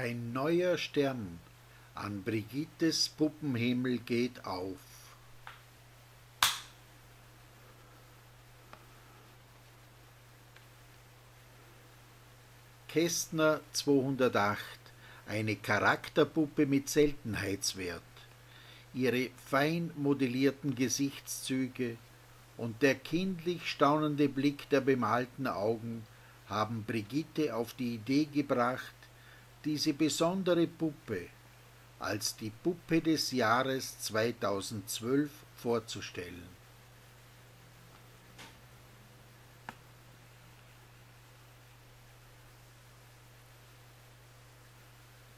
Ein neuer Stern an Brigittes Puppenhimmel geht auf. Kästner 208, eine Charakterpuppe mit Seltenheitswert. Ihre fein modellierten Gesichtszüge und der kindlich staunende Blick der bemalten Augen haben Brigitte auf die Idee gebracht, diese besondere Puppe als die Puppe des Jahres 2012 vorzustellen.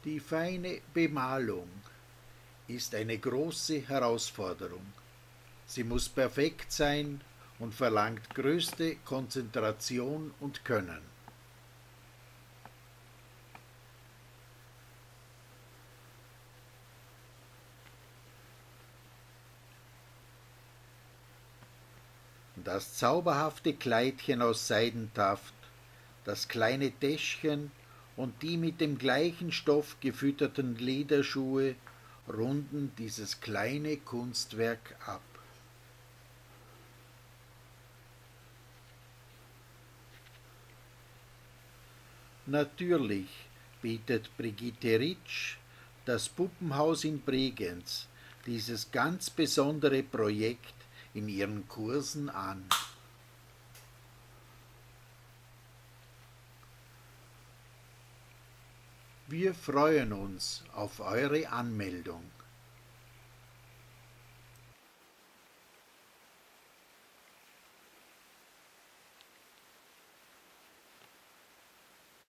Die feine Bemalung ist eine große Herausforderung. Sie muss perfekt sein und verlangt größte Konzentration und Können. Das zauberhafte Kleidchen aus Seidentaft, das kleine Täschchen und die mit dem gleichen Stoff gefütterten Lederschuhe runden dieses kleine Kunstwerk ab. Natürlich bietet Brigitte Ritsch, das Puppenhaus in Bregenz, dieses ganz besondere Projekt in ihren Kursen an. Wir freuen uns auf eure Anmeldung.